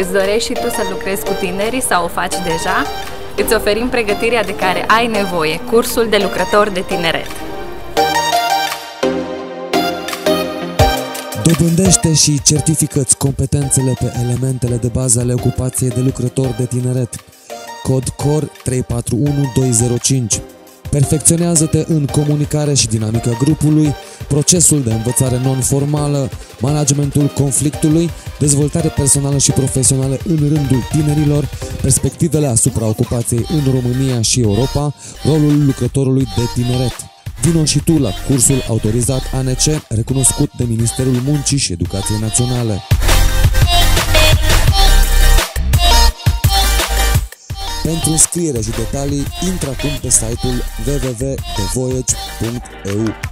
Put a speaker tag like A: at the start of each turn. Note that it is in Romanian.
A: Îți dorești și tu să lucrezi cu tinerii sau o faci deja? Îți oferim pregătirea de care ai nevoie, cursul de lucrător de tineret.
B: Dobândește și certifică-ți competențele pe elementele de bază ale ocupației de lucrător de tineret. Cod COR 341205 Perfecționează-te în comunicare și dinamica grupului, procesul de învățare non-formală, managementul conflictului, dezvoltare personală și profesională în rândul tinerilor, perspectivele asupra ocupației în România și Europa, rolul lucrătorului de tineret. Vino și tu la cursul autorizat ANC, recunoscut de Ministerul Muncii și Educației Naționale. Pentru înscriere și detalii, intră acum pe site-ul www.thevoyage.eu.